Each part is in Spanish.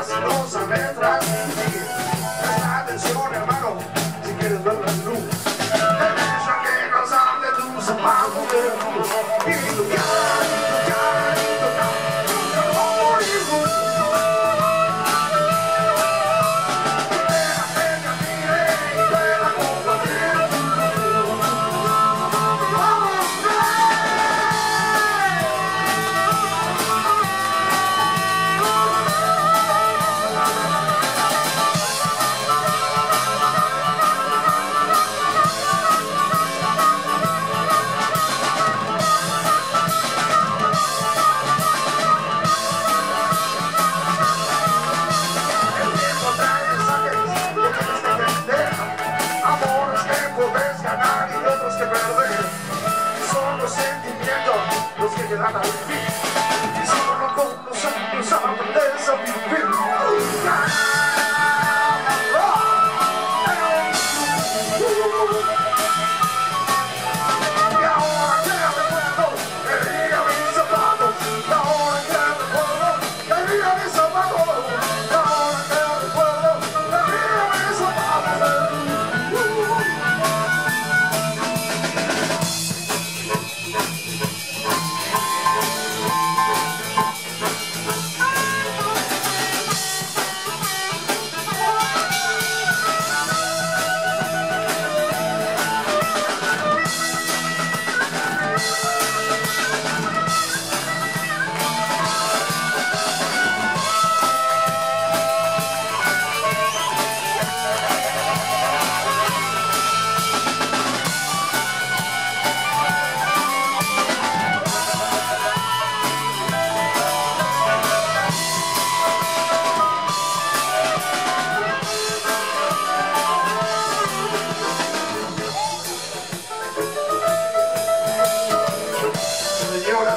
casa, não sabe. que nada.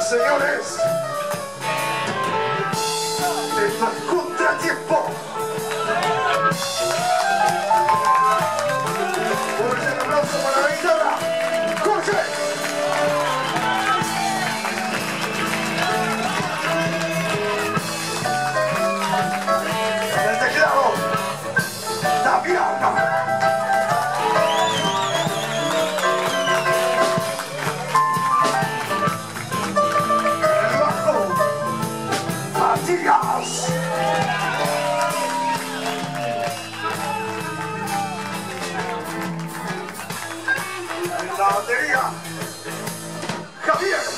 señores, en la contratiempo. Fuerte el aplauso para la guitarra. ¡Jorge! En el teclado, Daviana. Lotería. Javier.